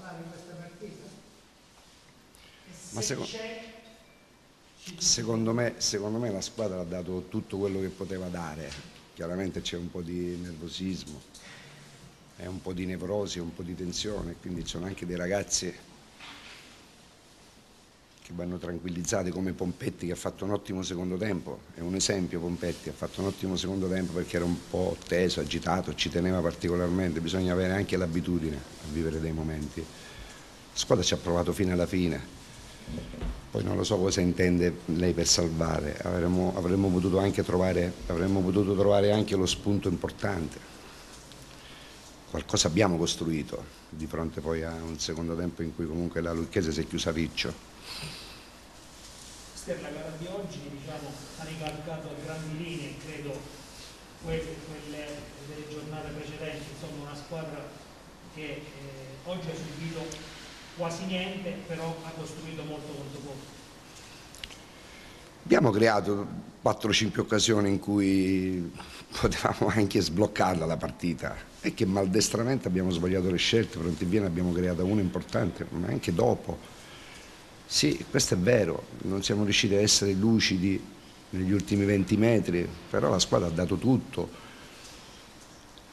salvare questa partita? Ma secondo, secondo, me, secondo me la squadra ha dato tutto quello che poteva dare, chiaramente c'è un po' di nervosismo, è un po' di nevrosi, un po' di tensione, quindi ci sono anche dei ragazzi che vanno tranquillizzati come Pompetti che ha fatto un ottimo secondo tempo, è un esempio Pompetti, ha fatto un ottimo secondo tempo perché era un po' teso, agitato, ci teneva particolarmente, bisogna avere anche l'abitudine a vivere dei momenti. La squadra ci ha provato fino alla fine, poi non lo so cosa intende lei per salvare, avremmo, avremmo, potuto, anche trovare, avremmo potuto trovare anche lo spunto importante. Qualcosa abbiamo costruito di fronte poi a un secondo tempo in cui comunque la Lucchese si è chiusa riccio per la gara di oggi diciamo, ha ricalcato a grandi linee, credo, quelle, quelle delle giornate precedenti, insomma una squadra che eh, oggi ha subito quasi niente, però ha costruito molto molto poco. Abbiamo creato 4-5 occasioni in cui potevamo anche sbloccarla la partita. E che maldestramente abbiamo sbagliato le scelte, pronti viene abbiamo creato una importante, ma anche dopo sì, questo è vero, non siamo riusciti a essere lucidi negli ultimi 20 metri, però la squadra ha dato tutto,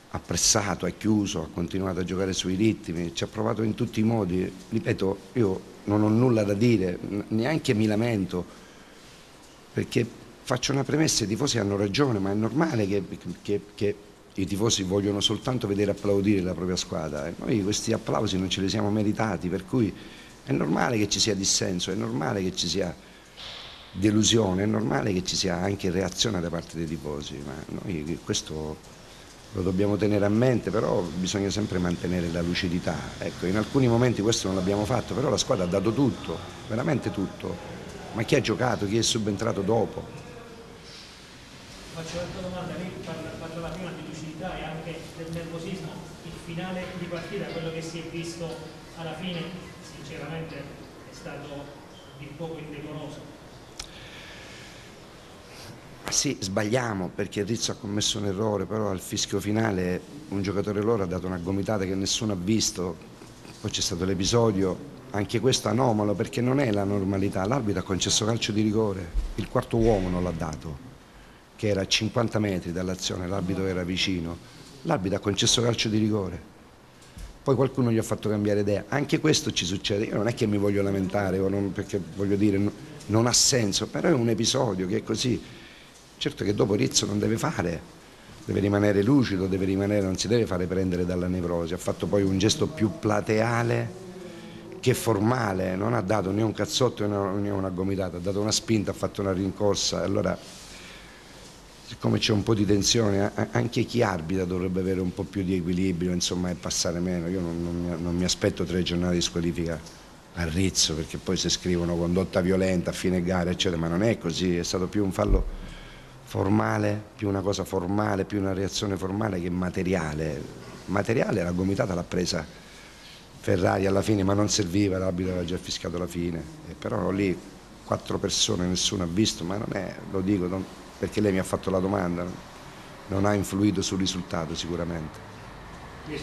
ha pressato, ha chiuso, ha continuato a giocare sui ritmi, ci ha provato in tutti i modi. Ripeto, io non ho nulla da dire, neanche mi lamento, perché faccio una premessa, i tifosi hanno ragione, ma è normale che, che, che i tifosi vogliono soltanto vedere applaudire la propria squadra e noi questi applausi non ce li siamo meritati, per cui è normale che ci sia dissenso, è normale che ci sia delusione, è normale che ci sia anche reazione da parte dei tifosi, ma noi questo lo dobbiamo tenere a mente, però bisogna sempre mantenere la lucidità. Ecco, in alcuni momenti questo non l'abbiamo fatto, però la squadra ha dato tutto, veramente tutto. Ma chi ha giocato, chi è subentrato dopo? Faccio un'altra domanda, lei parla, parlava prima di lucidità e anche del nervosismo, il finale di partita, quello che si è visto alla fine sinceramente è stato di poco indecoroso. Sì, sbagliamo perché Rizzo ha commesso un errore, però al fischio finale un giocatore loro ha dato una gomitata che nessuno ha visto, poi c'è stato l'episodio, anche questo anomalo perché non è la normalità, l'arbitro ha concesso calcio di rigore, il quarto uomo non l'ha dato, che era a 50 metri dall'azione, l'arbitro era vicino, l'arbitro ha concesso calcio di rigore poi qualcuno gli ha fatto cambiare idea. Anche questo ci succede, io non è che mi voglio lamentare, non, perché voglio dire, non ha senso, però è un episodio che è così. Certo che dopo Rizzo non deve fare, deve rimanere lucido, deve rimanere, non si deve fare prendere dalla nevrosi, ha fatto poi un gesto più plateale che formale, non ha dato né un cazzotto né una gomitata, ha dato una spinta, ha fatto una rincorsa, allora siccome c'è un po' di tensione, anche chi arbitra dovrebbe avere un po' più di equilibrio insomma, e passare meno. Io non, non, non mi aspetto tre giornate di squalifica a rizzo perché poi se scrivono condotta violenta a fine gara, eccetera, ma non è così, è stato più un fallo formale, più una cosa formale, più una reazione formale che materiale. Materiale la gomitata l'ha presa Ferrari alla fine, ma non serviva, l'arbitro aveva già fiscato la fine. E però lì quattro persone, nessuno ha visto, ma non è, lo dico, non, perché lei mi ha fatto la domanda, non ha influito sul risultato sicuramente. Io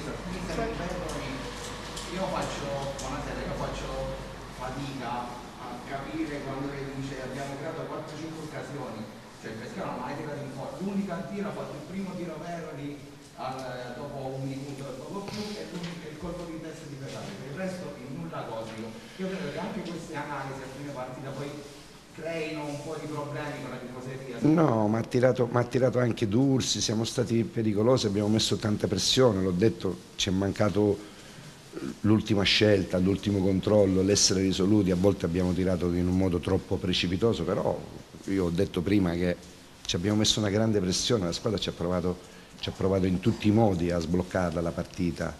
faccio, buonasera, io faccio fatica a capire quando lei dice abbiamo creato 4-5 occasioni, cioè il Pescara non ha mai tirato in forza, l'unica tiro ha fatto il primo tiro vero lì al, dopo un minuto e poco più e il colpo di testa di Ferrari, per il resto in nulla cosico. Io credo che anche queste analisi a fine partita poi creino un po' di problemi con la tifoseria? No, ma ha tirato, tirato, anche Dursi, siamo stati pericolosi, abbiamo messo tanta pressione, l'ho detto, ci è mancato l'ultima scelta, l'ultimo controllo, l'essere risoluti, a volte abbiamo tirato in un modo troppo precipitoso, però io ho detto prima che ci abbiamo messo una grande pressione, la squadra ci ha provato, ci ha provato in tutti i modi a sbloccarla la partita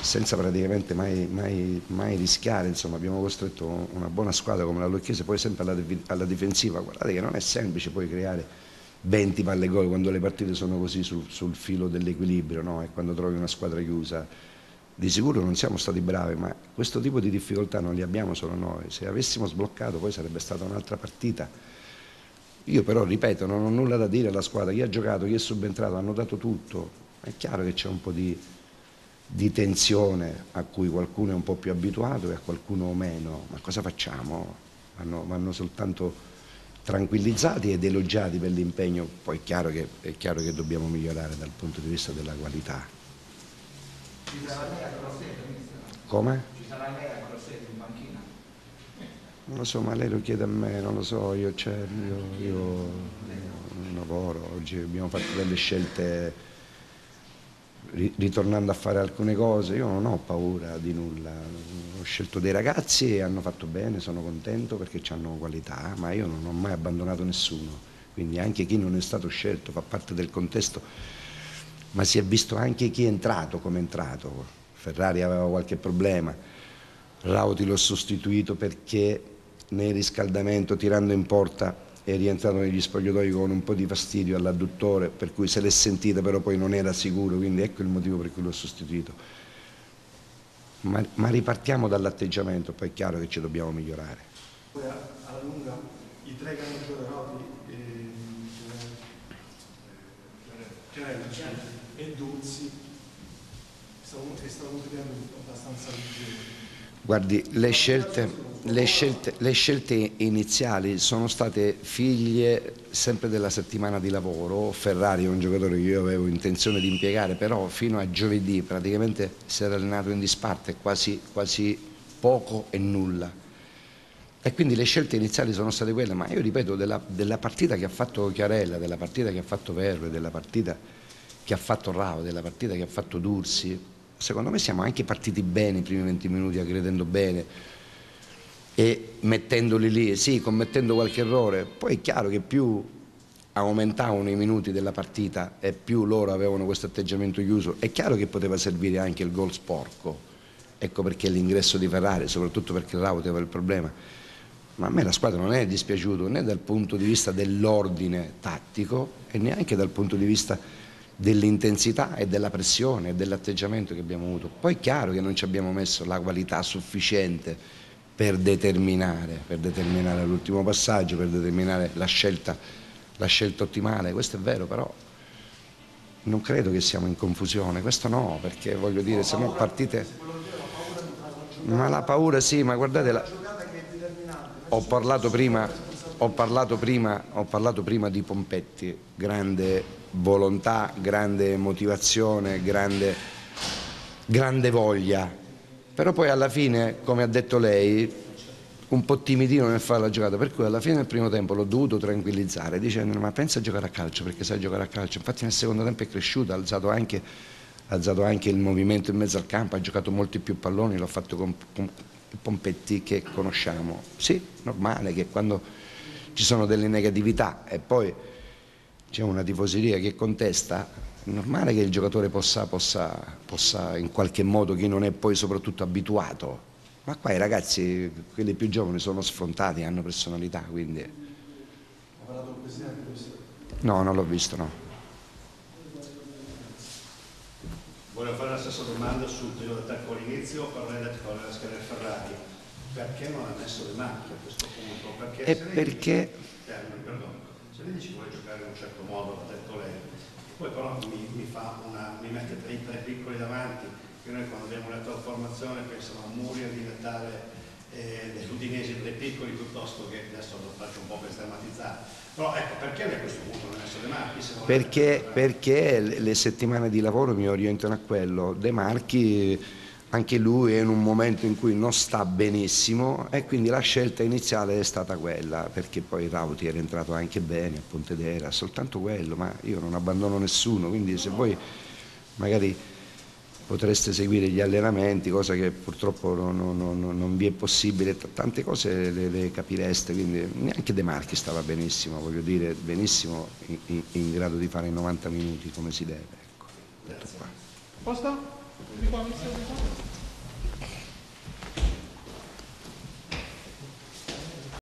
senza praticamente mai, mai, mai rischiare, insomma abbiamo costretto una buona squadra come la Lucchese poi sempre alla, alla, difensiva, guardate che non è semplice poi creare 20 palle gol quando le partite sono così sul, sul filo dell'equilibrio no? e quando trovi una squadra chiusa. Di sicuro non siamo stati bravi, ma questo tipo di difficoltà non li abbiamo solo noi. Se avessimo sbloccato poi sarebbe stata un'altra partita. Io però, ripeto, non ho nulla da dire alla squadra. Chi ha giocato, chi è subentrato, hanno dato tutto. È chiaro che c'è un po' di di tensione a cui qualcuno è un po' più abituato e a qualcuno meno, ma cosa facciamo? Vanno, vanno soltanto tranquillizzati ed elogiati per l'impegno, poi è chiaro, che, è chiaro che dobbiamo migliorare dal punto di vista della qualità. Ci sarà? Come? Ci sarà lei a Grosseto? Non lo so, ma lei lo chiede a me, non lo so, io, cioè, io, io non lavoro, oggi abbiamo fatto delle scelte ritornando a fare alcune cose, io non ho paura di nulla, ho scelto dei ragazzi e hanno fatto bene, sono contento perché hanno qualità, ma io non ho mai abbandonato nessuno, quindi anche chi non è stato scelto fa parte del contesto, ma si è visto anche chi è entrato come è entrato, Ferrari aveva qualche problema, Rauti l'ho sostituito perché nel riscaldamento tirando in porta è rientrato negli spogliatoi con un po' di fastidio all'adduttore, per cui se l'è sentita però poi non era sicuro, quindi ecco il motivo per cui l'ho sostituito. Ma, ma ripartiamo dall'atteggiamento, poi è chiaro che ci dobbiamo migliorare. Poi alla lunga i tre che hanno giocato Chiarella e Duzzi, è stato un periodo abbastanza leggero. Guardi, le scelte, le, scelte, le scelte, iniziali sono state figlie sempre della settimana di lavoro. Ferrari è un giocatore che io avevo intenzione di impiegare, però fino a giovedì praticamente si era allenato in disparte, quasi, quasi poco e nulla. E quindi le scelte iniziali sono state quelle, ma io ripeto, della, della partita che ha fatto Chiarella, della partita che ha fatto Verro, della partita che ha fatto Rao, della partita che ha fatto Dursi, secondo me siamo anche partiti bene i primi 20 minuti, aggredendo bene e mettendoli lì, sì, commettendo qualche errore. Poi è chiaro che più aumentavano i minuti della partita e più loro avevano questo atteggiamento chiuso, è chiaro che poteva servire anche il gol sporco. Ecco perché l'ingresso di Ferrari, soprattutto perché Rauti aveva il problema. Ma a me la squadra non è dispiaciuta né dal punto di vista dell'ordine tattico e neanche dal punto di vista dell'intensità e della pressione e dell'atteggiamento che abbiamo avuto. Poi è chiaro che non ci abbiamo messo la qualità sufficiente per determinare, per determinare l'ultimo passaggio, per determinare la scelta, la scelta ottimale, questo è vero però non credo che siamo in confusione, questo no, perché voglio dire, se no partite... Ma la paura sì, ma guardate, la... ho parlato prima ho parlato, prima, ho parlato prima di Pompetti, grande volontà, grande motivazione, grande, grande voglia, però poi alla fine, come ha detto lei, un po' timidino nel fare la giocata, per cui alla fine del primo tempo l'ho dovuto tranquillizzare dicendo ma pensa a giocare a calcio perché sai giocare a calcio, infatti nel secondo tempo è cresciuto, ha alzato anche, ha alzato anche il movimento in mezzo al campo, ha giocato molti più palloni, l'ho fatto con, con Pompetti che conosciamo, sì, normale che quando ci sono delle negatività e poi c'è una tifoseria che contesta, normale che il giocatore possa, possa, possa in qualche modo, chi non è poi soprattutto abituato, ma qua i ragazzi, quelli più giovani, sono sfrontati, hanno personalità, quindi... Ha parlato il Presidente? No, non l'ho visto, no. Volevo fare la stessa domanda sul periodo d'attacco all'inizio, parlare della scheda Ferrari perché non ha messo le macchine a questo punto? Perché e perché... Eh, se lei dice vuole giocare in un certo modo, l'ha detto lei, poi però mi, mi, una, mi mette tre, tre, piccoli davanti, che noi quando abbiamo letto la formazione pensavamo a Muriel di Natale eh, dell'Udinese tre piccoli piuttosto che adesso lo faccio un po' per sdrammatizzare. Però ecco, perché a questo punto non messo De Marchi? Perché, perché le settimane di lavoro mi orientano a quello. De Marchi anche lui è in un momento in cui non sta benissimo e quindi la scelta iniziale è stata quella, perché poi Rauti era entrato anche bene a Pontedera, soltanto quello, ma io non abbandono nessuno, quindi se voi magari potreste seguire gli allenamenti, cosa che purtroppo non, non, non, vi è possibile, tante cose le, le, capireste, quindi neanche De Marchi stava benissimo, voglio dire, benissimo in, in, grado di fare i 90 minuti come si deve. Ecco. Posto? Di qua,